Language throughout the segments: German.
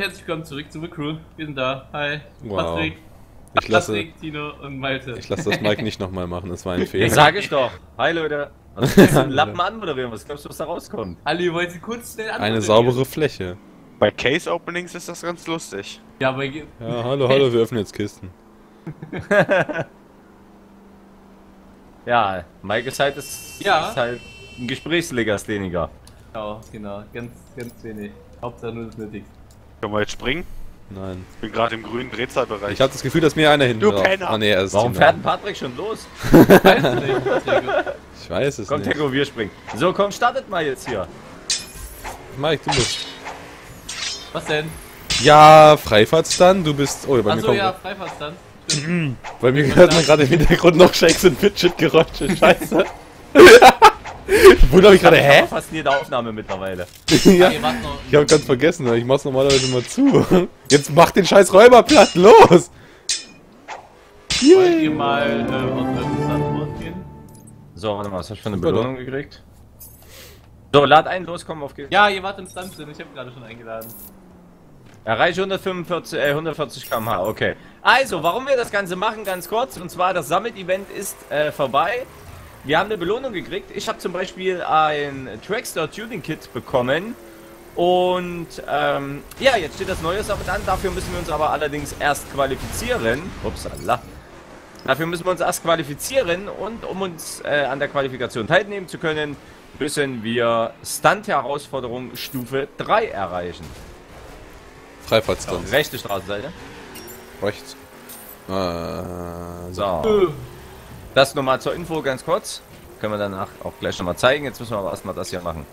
Herzlich willkommen zurück zu The Crew. Wir sind da. Hi. Wow. Patrick, Ich lasse, Patrick, Tino und Malte. ich lasse das Mike nicht nochmal machen, das war ein Ich Fehler. sag ich doch. Hi Leute. Was du einen Lappen anmoderieren? Was glaubst du, was da rauskommt? Alle, ihr wollt sie kurz schnell Eine anmoderieren. saubere Fläche. Bei Case Openings ist das ganz lustig. Ja, aber Ja, hallo, hallo, wir öffnen jetzt Kisten. Ja, Mike ist halt, ist, Ja. ist halt ein Gesprächslegastheniker. genau, genau. Ganz, ganz wenig. Hauptsache nur das Nötigste. Können wir jetzt springen? Nein. Ich bin gerade im grünen Drehzahlbereich. Ich habe das Gefühl, dass mir einer hinten Du drauf. Penner! Ah, nee, er ist Warum fährt denn Patrick schon los? Weißt du nicht, Patrick? Ich weiß es Komm, nicht. Teko, wir springen. So, komm, startet mal jetzt hier. Mike, du musst. Was denn? Ja, Freifahrtstand, du bist. Oh, bei mir Achso, kommt. ja, Freifahrtstand. Bei mir hört man gerade im Hintergrund noch Shakes und Fidget-Geräusche. Scheiße. Wundere mich gerade, hä? Faszinierte Aufnahme mittlerweile. ja. Ah, ihr wart noch. Ich hab ganz vergessen, ich mach's normalerweise immer zu. Jetzt mach den scheiß Räuber platt, los! Wollt ihr mal äh, aus dem Stand rausgehen? So, warte mal, was hast du für eine Belohnung gekriegt? So, lad ein, los, komm, auf geht's. Ja, ihr wart im drin. Ich habe gerade schon eingeladen. Erreiche 145, äh, 140 km/h, okay. Also, warum wir das Ganze machen, ganz kurz. Und zwar, das Summit-Event ist äh, vorbei. Wir haben eine Belohnung gekriegt. Ich habe zum Beispiel ein Trackstar Tuning Kit bekommen. Und ähm, ja, jetzt steht das neue Summit an. Dafür müssen wir uns aber allerdings erst qualifizieren. Upsala. Dafür müssen wir uns erst qualifizieren. Und um uns äh, an der Qualifikation teilnehmen zu können, müssen wir Stunt-Herausforderung Stufe 3 erreichen. Freifahrtstand. Rechte Straßenseite. Rechts. Äh, so. Das nochmal zur Info ganz kurz. Können wir danach auch gleich nochmal zeigen. Jetzt müssen wir aber erstmal das hier machen.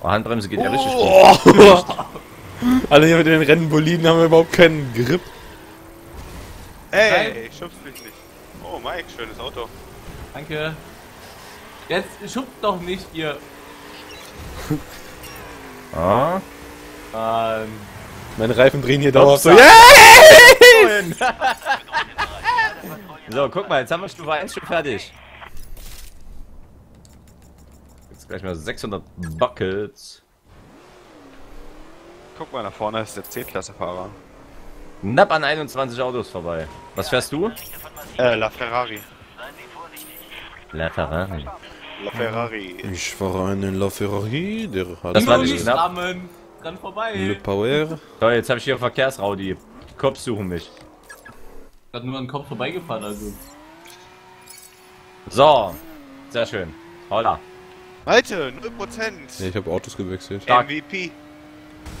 Oh, Handbremse geht ja richtig gut. Alle hier mit den Rennboliden haben überhaupt keinen Grip. Ey, schubst mich nicht. Oh, Mike, schönes Auto. Danke. Jetzt schubt doch nicht, ihr. Ah. Mann. Meine Reifen drehen hier dauerhaft so. Yeah! So, guck mal, jetzt haben wir Stufe 1 schon fertig. Jetzt gleich mal 600 Buckets. Guck mal, nach vorne ist der C-Klasse-Fahrer. Knapp an 21 Autos vorbei. Was fährst du? Äh, La Ferrari. La Ferrari. La Ferrari. Ich fahre einen LaFerrari, der hat Das war nicht knapp. rammen. Dran vorbei. Le Power. So, jetzt habe ich hier Verkehrsraudi. Cops suchen mich. Hat nur an den Kopf vorbeigefahren, also. So. Sehr schön. Holla. Malte, 0%. Ja, ich habe Autos gewechselt. Stark. MVP.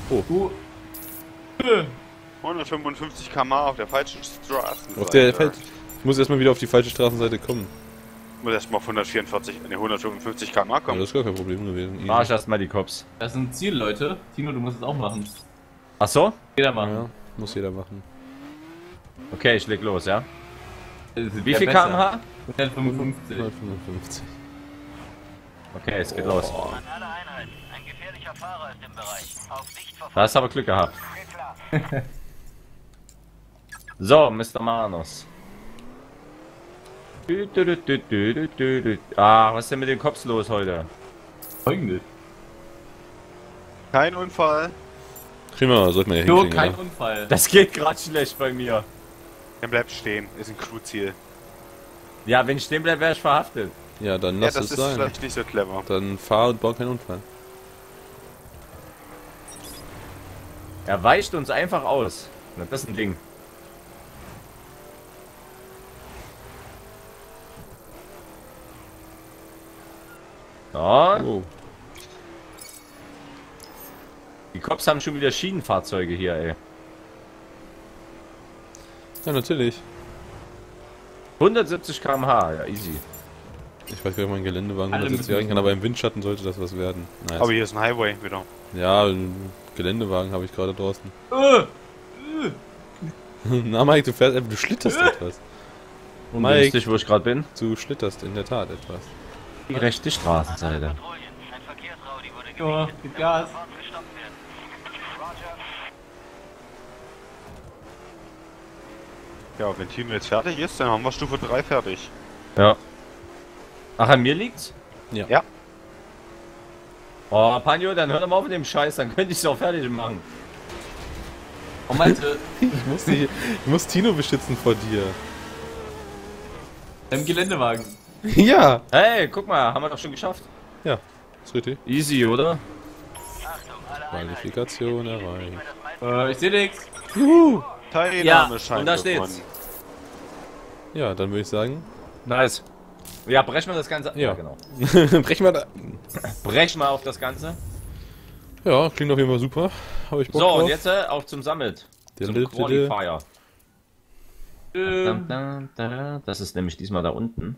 Du. 155 km auf der falschen Straße. Auf der Feld. Ich muss erstmal wieder auf die falsche Straßenseite kommen. Ich muss erstmal auf 144, ne, 155 km Ja, kommen. das ist gar kein Problem gewesen. Marsch erstmal die Cops. Das ist ein Ziel, Leute. Tino, du musst es auch machen. Ach so? Jeder machen. Ja, muss jeder machen. Okay, ich leg los, ja? Wie ja viel besser. kmh? 155. 155. Okay, es geht los. Auf Sicht Da hast du aber Glück gehabt. So, Mr. Manus. Ah, was ist denn mit den Cops los heute? Folgendes. Kein Unfall. Kriegen wir, sollten wir ja Jo, hinkriegen, kein oder? Unfall. Das geht gerade schlecht bei mir. Er bleibt stehen. Ist ein Crew-Ziel. Ja, wenn ich stehen bleibe, wäre ich verhaftet. Ja, dann Ja, lass das es ist sein. vielleicht nicht so clever. Dann fahr und bau keinen Unfall. Er weicht uns einfach aus. Na, das ist ein Ding. So, Oh. die Cops haben schon wieder Schienenfahrzeuge hier, ey. Ja, natürlich. 170 km/h, ja, easy. Ich weiß gar nicht, ob mein Geländewagen Alle 170 müssen werden kann, aber im Windschatten sollte das was werden. Nice. Aber hier ist ein Highway wieder. ja, einen Geländewagen habe ich gerade draußen. Äh, Na, Mike, du fährst einfach, du schlitterst etwas. Ungünstig, wo ich gerade bin. Du schlitterst in der Tat etwas. Die rechte Straßenseite. Ein Ja, gib Gas. Ja, wenn Tino jetzt fertig ist, dann haben wir Stufe 3 fertig. Ja. Ach, an mir liegt's? Ja. Ja. Oh, Panjo, dann hör doch mal auf mit dem Scheiß, dann könnte ich es auch fertig machen. meinte, Ich muss, die, ich muss Tino beschützen vor dir. im Geländewagen. Ja. Hey, guck mal, haben wir doch schon geschafft. Ja, ist richtig. Easy, oder? Qualifikation erreicht. Äh, ich sehe nix. Juhu. Teilnahmeschein und da steht's. gewonnen. Ja, dann würde ich sagen, Nice. Ja, brechen wir das Ganze. Ja. genau. brechen wir da. Brechen wir auf das Ganze. Ja, klingt auf jeden Fall super. Habe ich Bock So, drauf. und jetzt äh, auch zum Summit. Zum. Qualifier. Ähm, Das ist nämlich diesmal da unten.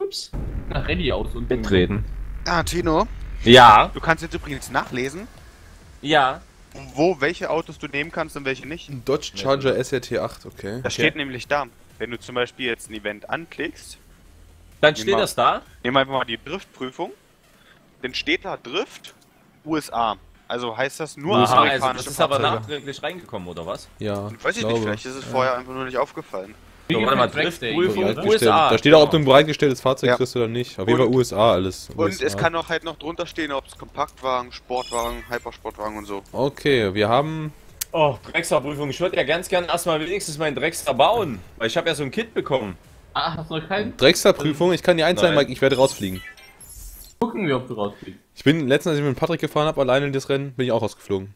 ups. Nach Ready aus und Betreten. Ah, Tino, Ja, du kannst jetzt übrigens nachlesen, ja. Wo welche Autos du nehmen kannst und welche nicht. Dodge Charger SRT 8, okay. Das steht nämlich da. Wenn du zum Beispiel jetzt ein Event anklickst, Dann steht mal- das da. nehmen wir einfach mal die Driftprüfung, dann steht da Drift USA. Also heißt das nur Aha, also amerikanische das ist aber Fahrzeuge. nachträglich reingekommen, oder was? Ja, Weiß ich nicht, vielleicht ist es vorher einfach nur nicht aufgefallen. So, warte mal, Driftprüfung. USA. Da steht auch, ob du ein bereitgestelltes Fahrzeug Ja. kriegst oder nicht. Auf jeden Fall USA alles. Und USA. es kann auch halt noch drunter stehen, ob es Kompaktwagen, Sportwagen, Hypersportwagen und so. Okay, wir haben. Oh, Drexler-Prüfung. Ich würde ja ganz gern erstmal wenigstens meinen Drexler bauen. Weil ich habe ja so ein Kit bekommen. Ah, hast du noch keinen? Drexler-Prüfung, ich kann dir eins sagen. Mike, ich werde rausfliegen. Gucken wir, ob du rausfliegst. Ich bin letztens, als ich mit Patrick gefahren habe, alleine in das Rennen, bin ich auch rausgeflogen.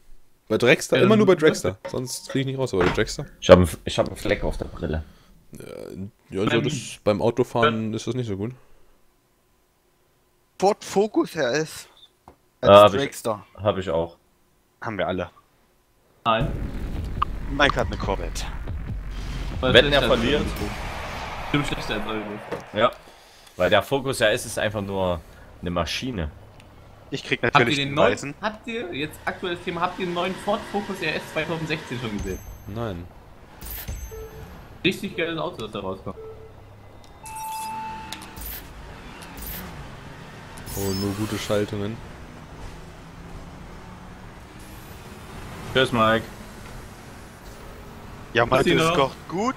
Bei Drexler, Ähm, immer nur bei Drexler. Sonst fliege ich nicht raus, aber bei Drexler. Ich habe ich hab einen Fleck auf der Brille. Ja, also das, beim Autofahren ist das nicht so gut. Ford Focus RS. Ah, hab ich- Dragster. Habe ich auch. Haben wir alle. Nein. Mike hat eine Corvette. Weil Wenn er als verliert. Stimmt schlechter als Euro. Ja. Weil der Fokus ja ist, ist einfach nur eine Maschine. Ich krieg Habt ihr natürlich den den neuen, habt ihr, jetzt aktuelles Thema, habt ihr den neuen Ford Focus RS 2016 schon gesehen? Nein. Richtig geiles Auto, das da rauskommt. Oh, nur gute Schaltungen. Tschüss, Mike. Ja, Mike, das kocht gut.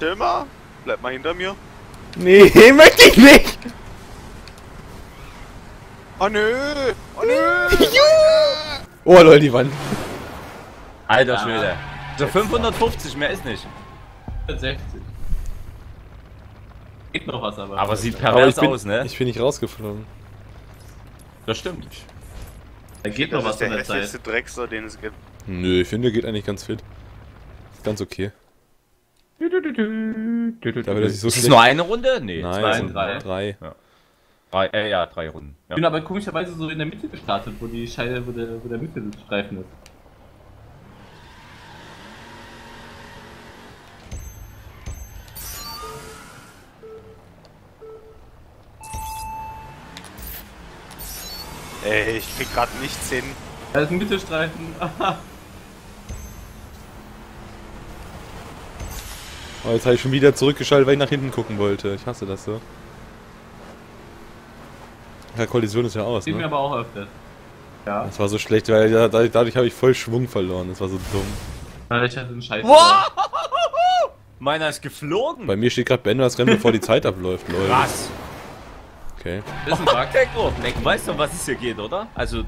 Timmer, bleib mal hinter mir. Nee, möchte ich nicht! Oh nö! Oh nö! Oh lol, die Wand. Alter Ah. Schwede. So 550, mehr ist nicht. 60. Geht noch was, aber. Aber sieht Aber pervers ich bin, aus, ne? ich bin nicht rausgeflogen. Das stimmt. da geht noch Das was ist der in der Zeit. hässlichste den es gibt. Nö, ich finde, der geht eigentlich ganz fit. Ist ganz okay. Dafür, dass ich so ist es nur eine Runde? Nee, Nein, zwei. drei. drei. Drei, äh, ja, drei Runden. Ich Ja. bin aber komischerweise so in der Mitte gestartet, wo die Scheibe, wo der, wo der Mittelstreifen ist. Ey, ich krieg grad nichts hin. Da ist ein Mittelstreifen. Oh, jetzt habe ich schon wieder zurückgeschaltet, weil ich nach hinten gucken wollte. Ich hasse das so. Ja, Kollision ist ja aus, Sieht mir ne? aber auch öfters. Ja. Das war so schlecht, weil da- dadurch, dadurch habe ich voll Schwung verloren. Das war so dumm. Weil ich hatte einen Scheiß. Wow! Meiner ist geflogen. Bei mir steht gerade beende das Rennen, bevor die Zeit abläuft, Leute. Was? Okay. Das ist ein Bug. Tekro, du weißt doch, was es hier geht, oder? Also.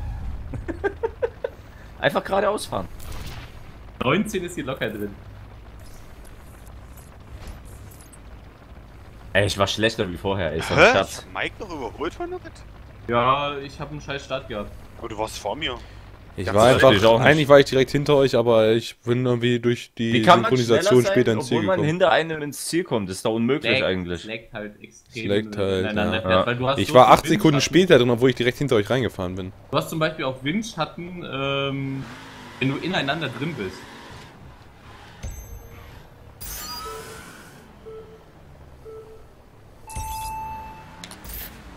Einfach geradeaus fahren. 19 ist hier locker drin. Ey, ich war schlechter wie vorher, ey. So Hä? Hab Mike noch überholt von der Wette? Ja, ich habe einen scheiß Start gehabt. Oh, du warst vor mir. Ich war einfach, eigentlich war ich direkt hinter euch, aber ich bin irgendwie durch die Wie kann man Synchronisation sein, später ins Ziel obwohl man gekommen. hinter einem ins Ziel kommt? Das ist doch unmöglich Lag- eigentlich. Laggt halt extrem. Schlägt du halt, ineinander ja. Ja. Ich so war 8 Sekunden Windschatten. später drin, obwohl ich direkt hinter euch reingefahren bin. Du hast zum Beispiel auch Windschatten, ähm, wenn du ineinander drin bist.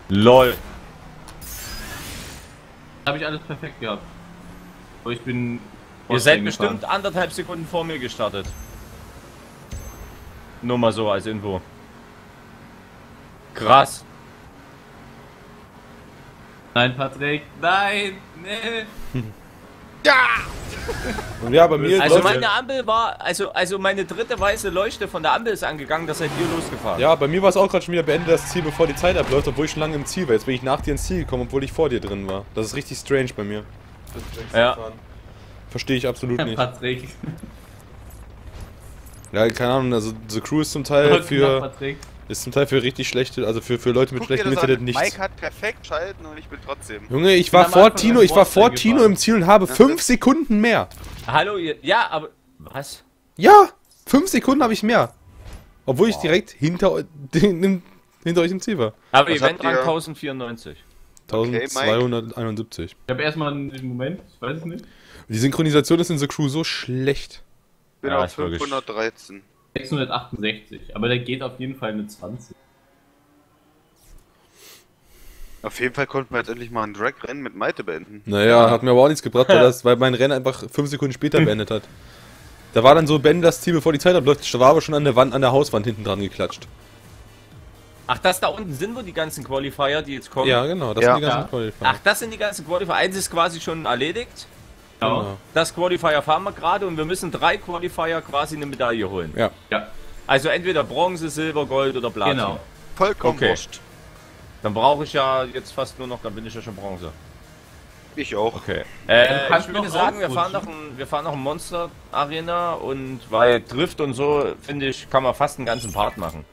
LOL. Habe ich alles perfekt gehabt. Aber ich bin. Ihr seid bestimmt gefahren. anderthalb Sekunden vor mir gestartet. Nur mal so als Info. Krass. Nein, Patrick, nein, nee. Und ja, bei mir Also Leute, meine Ampel war, also, also meine dritte weiße Leuchte von der Ampel ist angegangen, da seid ihr losgefahren. Ja, bei mir war es auch gerade schon wieder beendet das Ziel, bevor die Zeit abläuft, obwohl ich schon lange im Ziel war. Jetzt bin ich nach dir ins Ziel gekommen, obwohl ich vor dir drin war. Das ist richtig strange bei mir. Ja. Verstehe ich absolut nicht. Patrick. Ja, keine Ahnung, also The Crew ist zum Teil für Patrick. ist zum Teil für richtig schlechte, also für, für Leute mit Guck schlechtem. Internet nichts. Mike hat perfekt schalten und ich bin trotzdem. Junge, ich bin war vor Tino, ich war vor Tino gefahren. im Ziel und habe 5 Sekunden mehr. Hallo, ihr, ja, aber, was? Ja, 5 Sekunden habe ich mehr. Obwohl ich direkt hinter, hinter euch im Ziel war. Aber Was Event? Rang 1094. Okay, 1271. Ich habe erstmal einen Moment, ich weiß es nicht. Die Synchronisation ist in The Crew so schlecht. bin Ja, auf ist wirklich- 513. 668, aber der geht auf jeden Fall eine 20. Auf jeden Fall konnten wir jetzt endlich mal ein Drag-Rennen mit Malte beenden. Naja, hat mir aber auch nichts gebracht, weil, das, weil mein Rennen einfach 5 Sekunden später beendet hat. Da war dann so, Ben das Ziel, bevor die Zeit abläuft, da war aber schon an der Wand, an der Hauswand hinten dran geklatscht. Ach, das da unten sind wohl die ganzen Qualifier, die jetzt kommen? Ja, genau, das Ja. sind die ganzen Ja. Qualifier. Ach, das sind die ganzen Qualifier. Eins ist quasi schon erledigt. Genau. Das Qualifier fahren wir gerade und wir müssen drei Qualifier quasi eine Medaille holen. Ja. Ja, Also entweder Bronze, Silber, Gold oder Platin. genau. Vollkommen Okay. wurscht. Dann brauche ich ja jetzt fast nur noch, dann bin ich ja schon Bronze. Ich auch. Okay. Äh, kannst ich würde sagen, wir fahren, noch ein, wir fahren noch ein Monster Arena und weil Drift und so, finde ich, kann man fast einen ganzen Part machen.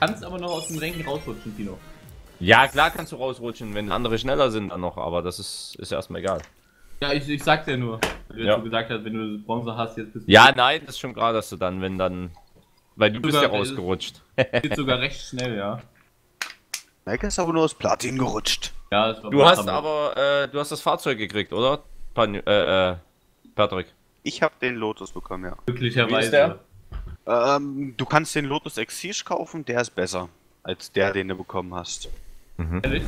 Kannst aber noch aus dem Rängen rausrutschen, Tino. Ja, klar kannst du rausrutschen, wenn andere schneller sind dann noch, aber das ist, ist erstmal egal. Ja, ich, ich sag's ja nur. Weil du Ja. so gesagt hast, wenn du Bronze hast, jetzt bist du Ja, nein, das ist schon klar, dass du dann, wenn dann. Weil du bist ja Sogar, rausgerutscht. geht sogar recht schnell, ja. Mike ist aber nur aus Platin gerutscht. Ja, das war Du hast Hammer. aber, äh, du hast das Fahrzeug gekriegt, oder? Pan äh, äh, Patrick. Ich habe den Lotus bekommen, ja. glücklicherweise. Ähm, du kannst den Lotus Exige kaufen, der ist besser als der, den du bekommen hast. Ehrlich?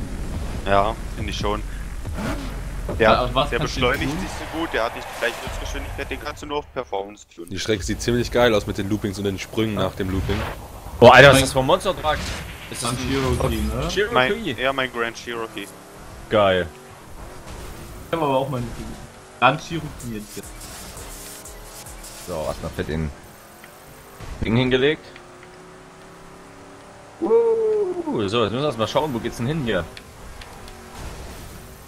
Ja, finde ich schon. Ja, Der, der beschleunigt nicht so gut, der hat nicht die gleiche Nutzgeschwindigkeit, den kannst du nur auf Performance tun. Die Strecke sieht ziemlich geil aus mit den Loopings und den Sprüngen nach dem Looping. Oh, Alter, was ist das für ein Monster Truck? Ist das ein Cherokee, ne? Ich Mein, Cherokee? ja, mein Grand Cherokee. Geil. hab aber auch mal einen Dann Cherokee jetzt. So, erstmal fett in Ding hingelegt. Uh, so, jetzt müssen wir erstmal schauen, wo geht's denn hin hier?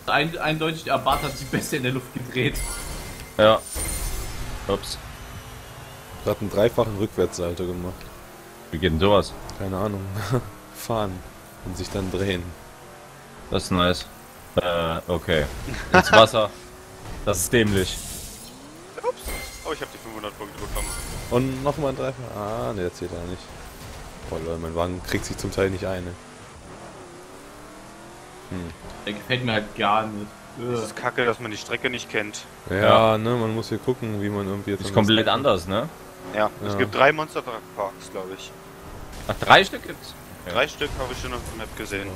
Ein, eindeutig, der Bart hat sich besser in der Luft gedreht. Ja. Ups. Hat einen dreifachen Rückwärtssalto gemacht. Wie geht denn sowas? Keine Ahnung. Fahren und sich dann drehen. Das ist nice. Äh, okay. Ins Wasser. Das ist dämlich. Ups. Oh, ich habe die 500 Punkte bekommen. Und nochmal ein Dreifach. Ah, ne, der zählt er nicht. Boah, Leute, mein Wagen kriegt sich zum Teil nicht ein. Ne? Der gefällt mir halt gar nicht. Es Ugh. ist kacke, dass man die Strecke nicht kennt. Ja, ne, man muss hier gucken, wie man irgendwie jetzt. Ist komplett besten- anders, ne? Ja, es Ja. gibt drei Monster Truck Parks, glaube ich. Ach, drei Stück gibt's? Ja. Drei Stück habe ich schon auf der Map gesehen.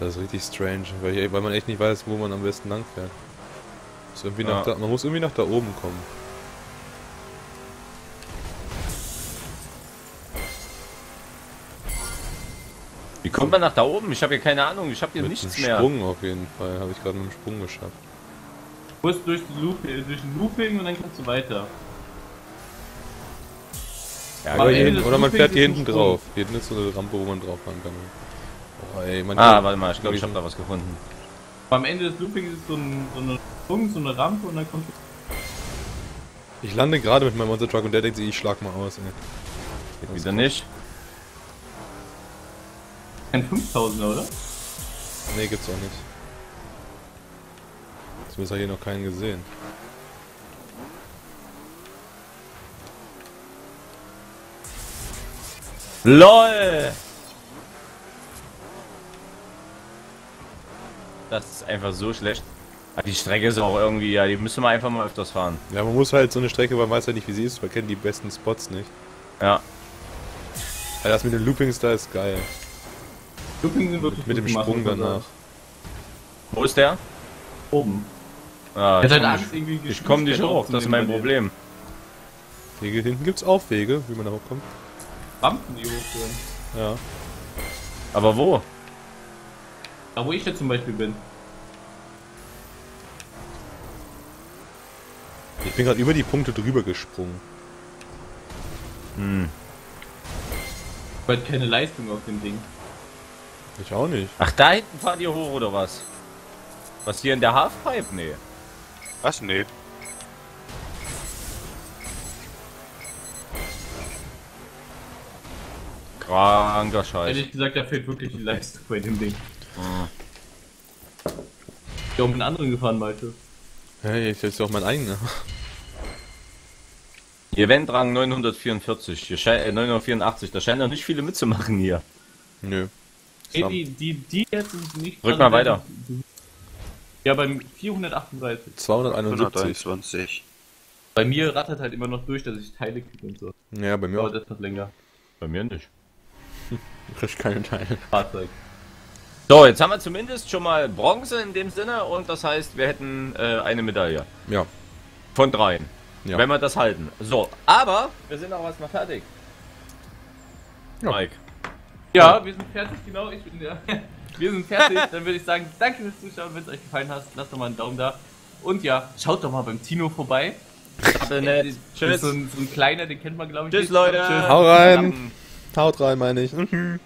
Das ist richtig strange, weil, ich, weil man echt nicht weiß, wo man am besten lang fährt. Muss irgendwie Ja. nach da, man muss irgendwie nach da oben kommen. Wie kommt man nach da oben? Ich habe hier keine Ahnung, ich habe hier Mit nichts einem mehr. Sprung auf jeden Fall. Habe ich gerade mit einem Sprung geschafft. Du musst durch, die Loop, durch den Looping und dann kannst du weiter. Ja, Aber Oder, des oder man fährt hier ist hinten drauf. Hier hinten ist so eine Rampe, wo man drauf fahren kann. Oh, ey, Ah, warte mal, ich glaube, ich habe da was gefunden. Am Ende des Loopings ist so, ein, so eine Sprung, so eine Rampe und dann kommt Ich lande gerade mit meinem Monster Truck und der denkt sich, ich schlag mal aus. Ey. Geht wieder nicht. kein 5000er, oder? Nee, gibt's auch nicht. Zumindest habe ich hier noch keinen gesehen. LOL! Das ist einfach so schlecht. Ah, Die Strecke ist auch irgendwie, ja, die müssen wir einfach mal öfters fahren. Ja, man muss halt so eine Strecke, man weiß halt nicht, wie sie ist, man kennt die besten Spots nicht. Ja. Ja, das mit den Loopings da ist geil. Looping sind wirklich Mit dem gut gemacht, Sprung man danach. Wo ist der? Oben. Ah, ich nicht, irgendwie ich komm nicht hoch, das ist mein Problem. Hier hinten gibt's auch Wege, wie man da hochkommt. Rampen, die hochführen. Ja. Aber wo? Da wo ich jetzt zum Beispiel bin. Bin gerade über die Punkte drüber gesprungen. Hm. Ich halt keine Leistung auf dem Ding. Ich auch nicht. Ach, da hinten fahrt ihr hoch oder was? Was hier in der Halfpipe? Nee. Was? Nee. Kranker Scheiß. Ehrlich gesagt, da fehlt wirklich die Leistung bei dem Ding. Ich auch mit anderen gefahren, Malte. Hey, ich ist ja auch mein eigener. Eventrang 944, hier schei- äh, 984, da scheinen noch nicht viele mitzumachen hier. Nö. Ey, die, die, die jetzt sind nicht. Drück mal weiter. Ja, beim 438. 271. 121. Bei mir rattert halt immer noch durch, dass ich Teile kriege und so. Ja, bei mir Aber auch. das hat länger. Bei mir nicht. Ich krieg keine Teile. Fahrzeug. So, jetzt haben wir zumindest schon mal Bronze in dem Sinne und das heißt, wir hätten äh, eine Medaille. Ja. Von dreien. Ja. Wenn wir das halten. So, aber wir sind auch erstmal fertig. Ja. Mike. Ja, wir sind fertig, genau. Ich bin, ja. Wir sind fertig. Dann würde ich sagen, danke fürs Zuschauen. Wenn es euch gefallen hat, lasst doch mal einen Daumen da. Und ja, schaut doch mal beim Tino vorbei. Tschüss. ist so ein, so ein kleiner, den kennt man glaube ich Tschüss, nicht. Leute. Tschüss. Hau rein. Haut rein, meine ich. Mhm.